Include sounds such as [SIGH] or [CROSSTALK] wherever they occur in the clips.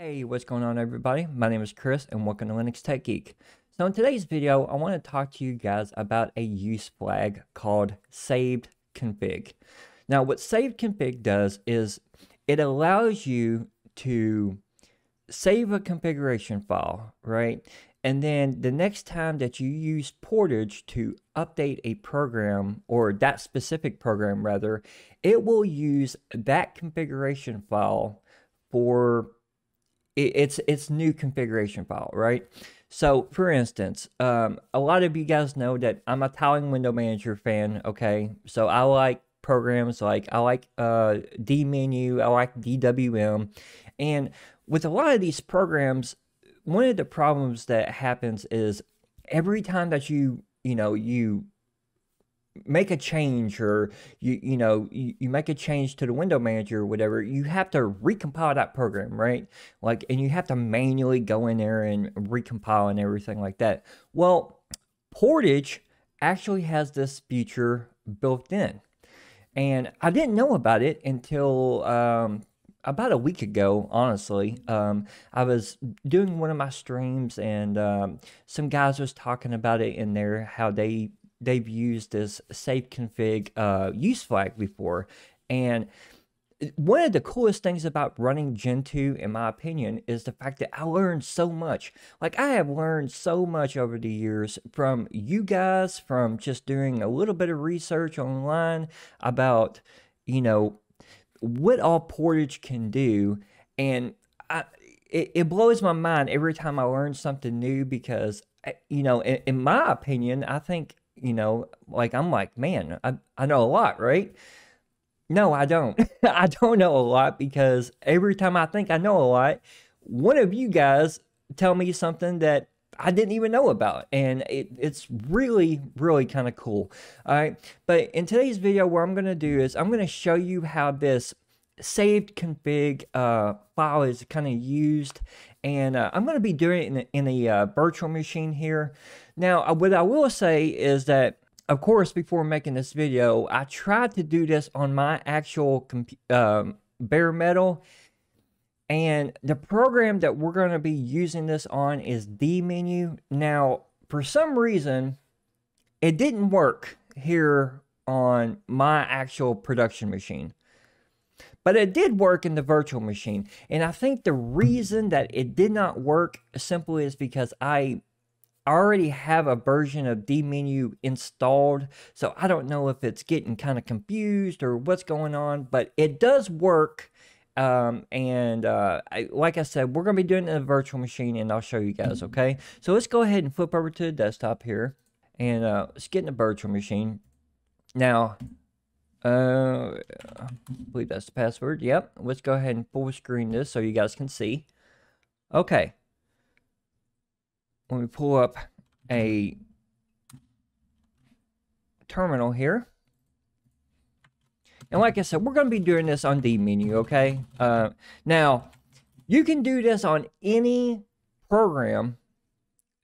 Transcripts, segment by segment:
Hey, what's going on everybody? My name is Chris and welcome to Linux Tech Geek. So in today's video, I want to talk to you guys about a use flag called saved config. Now what saved config does is it allows you to save a configuration file, right? And then the next time that you use Portage to update a program or that specific program rather, it will use that configuration file for it's it's new configuration file, right? So, for instance, um, a lot of you guys know that I'm a Tiling Window Manager fan. Okay, so I like programs like I like uh, dmenu, I like DWM, and with a lot of these programs, one of the problems that happens is every time that you you know you make a change or you you know you, you make a change to the window manager or whatever you have to recompile that program right? Like and you have to manually go in there and recompile and everything like that. Well portage actually has this feature built in. And i didn't know about it until um, about a week ago, honestly, um, I was doing one of my streams and um, some guys was talking about it in there, how they they've used this save config uh, use flag before. And one of the coolest things about running Gentoo, in my opinion, is the fact that I learned so much. Like, I have learned so much over the years from you guys, from just doing a little bit of research online about, you know, what all Portage can do. And I, it, it blows my mind every time I learn something new because, you know, in, in my opinion, I think you know, like I'm like, man, I, I know a lot, right? No, I don't. [LAUGHS] I don't know a lot because every time I think I know a lot, one of you guys tell me something that I didn't even know about. And it, it's really, really kind of cool. All right. But in today's video, what I'm going to do is I'm going to show you how this saved config uh, file is kind of used. And uh, I'm going to be doing it in a, in a uh, virtual machine here. Now, uh, what I will say is that, of course, before making this video, I tried to do this on my actual um, bare metal. And the program that we're going to be using this on is dmenu. Now, for some reason, it didn't work here on my actual production machine. But it did work in the virtual machine. And I think the reason that it did not work simply is because I already have a version of dmenu installed. So I don't know if it's getting kind of confused or what's going on, but it does work. Um, and uh, I, like I said, we're going to be doing it in a virtual machine and I'll show you guys, okay? So let's go ahead and flip over to the desktop here and uh, let's get in the virtual machine. Now, uh, I believe that's the password. Yep. Let's go ahead and full screen this so you guys can see. Okay. Let me pull up a terminal here. And like I said, we're going to be doing this on dmenu, okay? Uh, now, you can do this on any program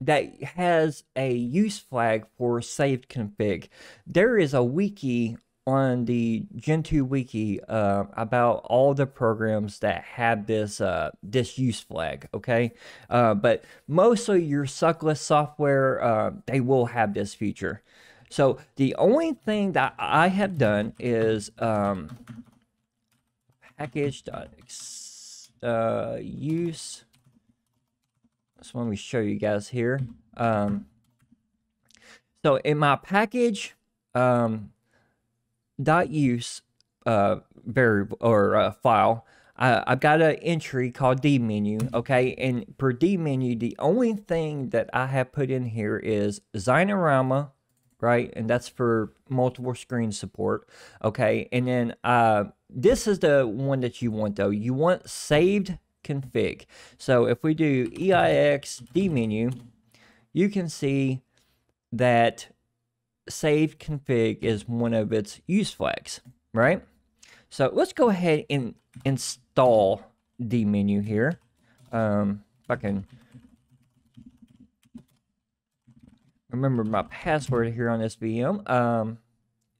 that has a use flag for saved config. There is a wiki on the Gentoo wiki uh, about all the programs that have this uh, this use flag. Okay, uh, but mostly your suckless software uh, they will have this feature. So the only thing that I have done is um, package uh, use. So let me show you guys here. Um, so in my package. Um, dot use uh, variable or uh, file, I, I've got an entry called dmenu, okay? And per dmenu, the only thing that I have put in here is Xinerama, right? And that's for multiple screen support, okay? And then uh, this is the one that you want though. You want saved config. So if we do EIX dmenu, you can see that save config is one of its use flags, right? So let's go ahead and install dmenu here. Um, if I can remember my password here on this VM. Um,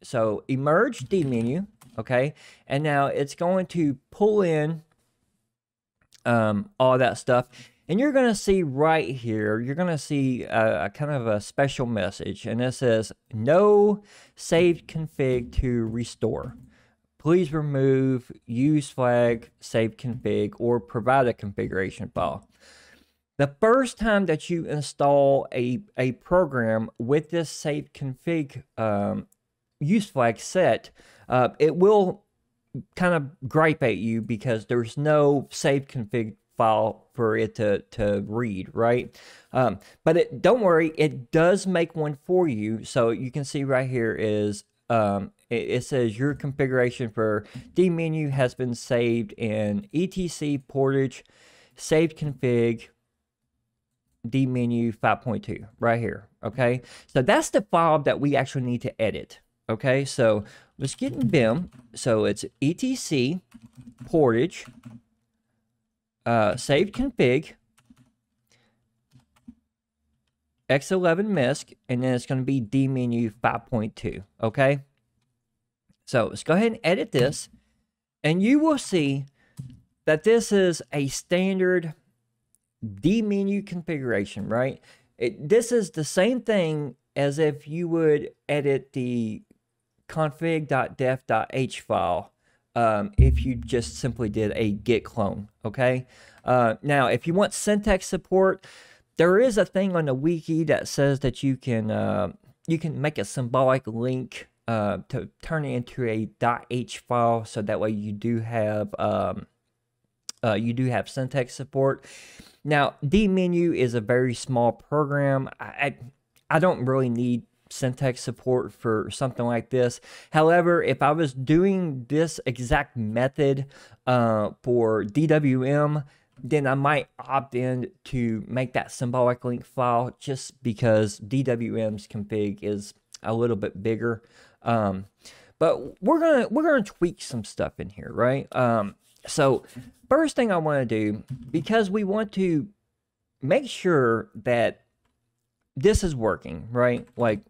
so emerge dmenu, okay? And now it's going to pull in um, all that stuff. And you're going to see right here, you're going to see a, a, kind of a special message. And it says, no saved config to restore. Please remove use flag, save config, or provide a configuration file. The first time that you install a, a program with this save config um, use flag set, uh, it will kind of gripe at you because there's no save config file for it to, to read, right? Um, but it, don't worry, it does make one for you. So you can see right here is um, it, it, says your configuration for dmenu has been saved in etc portage saved config dmenu 5.2 right here. Okay, so that's the file that we actually need to edit. Okay, so let's get in Vim. So it's etc portage uh, config x11 misc and then it's going to be dmenu 5.2 okay? So let's go ahead and edit this and you will see that this is a standard dmenu configuration right? It, this is the same thing as if you would edit the config.def.h file um, if you just simply did a git clone, okay? Uh, now, if you want syntax support, there is a thing on the wiki that says that you can uh, you can make a symbolic link uh, to turn it into a .h file, so that way you do have um, uh, you do have syntax support. Now, dmenu is a very small program. I, I, I don't really need syntax support for something like this. However, if I was doing this exact method uh, for DWM, then I might opt in to make that symbolic link file just because DWM's config is a little bit bigger. Um, but we're gonna we're gonna tweak some stuff in here, right? Um, so first thing I want to do because we want to make sure that this is working, right? Like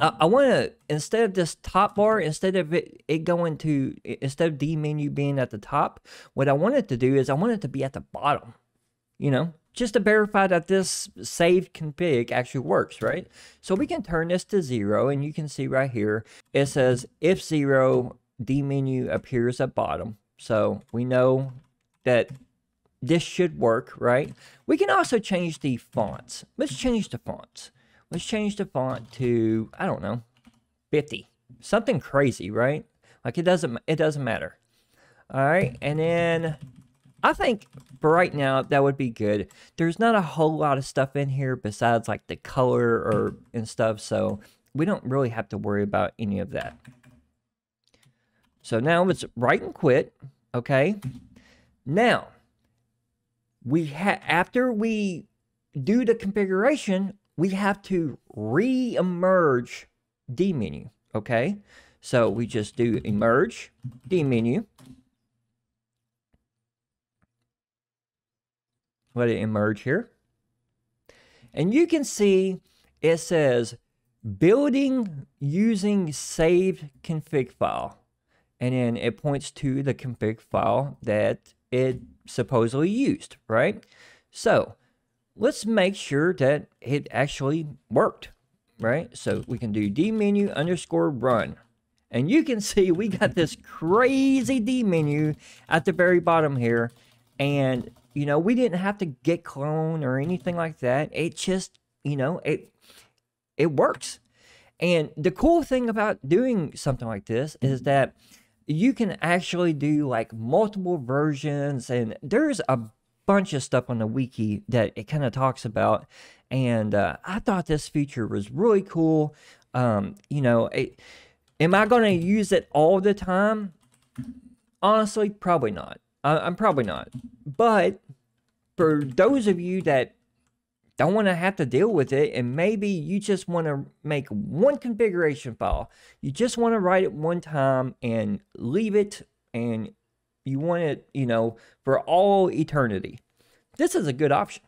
I, I want to instead of this top bar, instead of it, it going to instead of dmenu being at the top, what I want it to do is I want it to be at the bottom. You know, just to verify that this saved config actually works, right? So we can turn this to zero, and you can see right here it says if zero dmenu appears at bottom. So we know that this should work, right? We can also change the fonts. Let's change the fonts. Let's change the font to, I don't know, 50. Something crazy, right? Like it doesn't it doesn't matter. All right, and then I think for right now that would be good. There's not a whole lot of stuff in here besides like the color or and stuff, so we don't really have to worry about any of that. So now let's write and quit. Okay. Now we have after we do the configuration, we have to re-emerge dmenu, okay? So we just do emerge dmenu. Let it emerge here. And you can see it says building using saved config file. And then it points to the config file that it supposedly used, right? So let's make sure that it actually worked, right? So we can do dmenu underscore run. And you can [LAUGHS] see we got this crazy dmenu at the very bottom here. And, you know, we didn't have to git clone or anything like that. It just, you know, it it works. And the cool thing about doing something like this is that you can actually do like multiple versions and there's a bunch of stuff on the wiki that it kind of talks about. And uh, I thought this feature was really cool. Um, you know, it, am I going to use it all the time? Honestly, probably not. I, I'm probably not. But for those of you that don't want to have to deal with it and maybe you just want to make one configuration file you just want to write it one time and leave it and you want it, you know, for all eternity. This is a good option.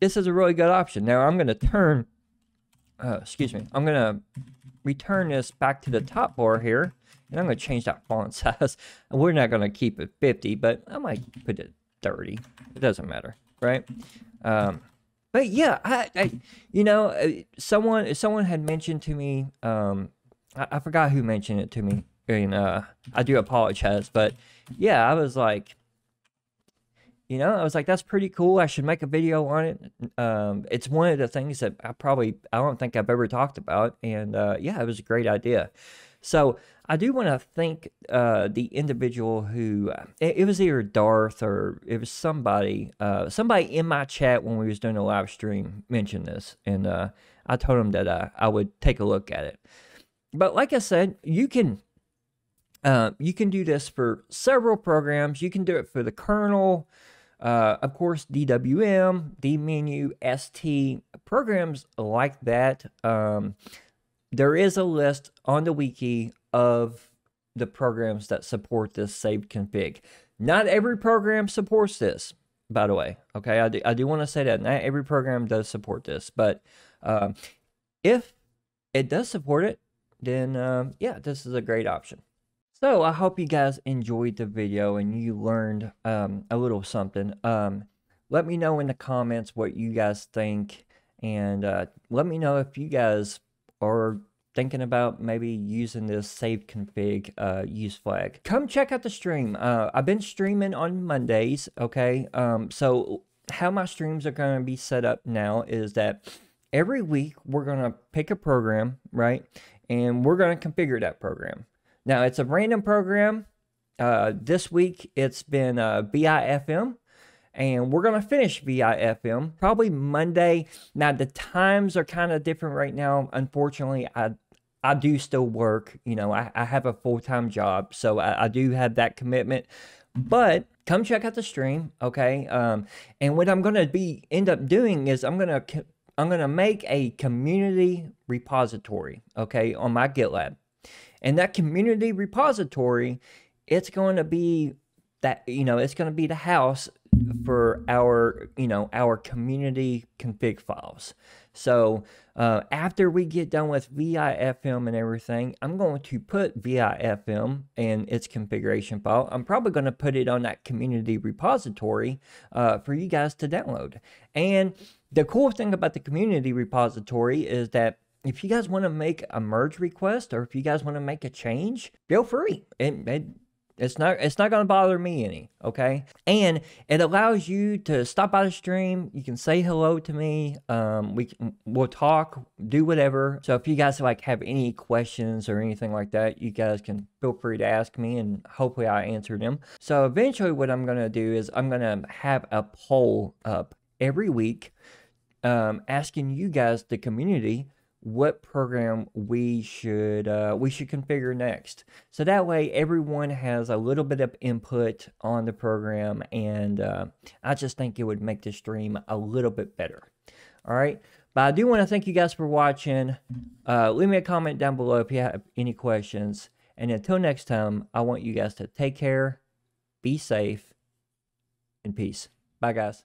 This is a really good option. Now I'm going to turn, uh, excuse me, I'm going to return this back to the top bar here. And I'm going to change that font [LAUGHS] size. We're not going to keep it 50, but I might put it 30. It doesn't matter, right? Um, but yeah, I, I, you know, uh, someone someone had mentioned to me, um, I, I forgot who mentioned it to me, and uh, I do apologize, but yeah, I was like, you know, I was like, that's pretty cool. I should make a video on it. Um, it's one of the things that I probably, I don't think I've ever talked about. And uh, yeah, it was a great idea. So I do want to thank uh, the individual who, it, it, was either Darth or it was somebody, uh, somebody in my chat when we was doing a live stream mentioned this. And uh, I told him that uh, I would take a look at it. But like I said, you can uh, you can do this for several programs. You can do it for the kernel, uh, of course, DWM, dmenu, ST, programs like that. Um, there is a list on the wiki of the programs that support this saved config. Not every program supports this, by the way. Okay, I do, I do want to say that not every program does support this, but um, if it does support it, then um, yeah, this is a great option. So I hope you guys enjoyed the video and you learned um, a little something. Um, let me know in the comments what you guys think and uh, let me know if you guys are thinking about maybe using this save config uh, use flag. Come check out the stream. Uh, I've been streaming on Mondays, okay? Um, so how my streams are going to be set up now is that every week we're going to pick a program, right? And we're going to configure that program. Now, it's a random program. Uh, this week, it's been uh, VIFM, and we're going to finish VIFM probably Monday. Now, the times are kind of different right now. Unfortunately, I I do still work. You know, I, I have a full time job, so I, I do have that commitment. But come check out the stream, okay? Um, and what I'm going to be end up doing is I'm to I'm going to make a community repository, okay, on my GitLab. And that community repository, it's going to be that, you know, it's going to be the house for our, you know, our community config files. So uh, after we get done with VIFM and everything, I'm going to put VIFM and its configuration file. I'm probably going to put it on that community repository uh, for you guys to download. And the cool thing about the community repository is that if you guys want to make a merge request or if you guys want to make a change, feel free. It, it, it's not it's not going to bother me any, okay? And it allows you to stop by the stream. You can say hello to me. Um, we can, we'll talk, do whatever. So if you guys like have any questions or anything like that, you guys can feel free to ask me, and hopefully I answer them. So eventually, what I'm going to do is I'm going to have a poll up every week, um, asking you guys, the community, what program we should uh, we should configure next. So that way everyone has a little bit of input on the program and uh, I just think it would make the stream a little bit better. All right. But I do want to thank you guys for watching. Uh, leave me a comment down below if you have any questions. And until next time, I want you guys to take care, be safe, and peace. Bye, guys.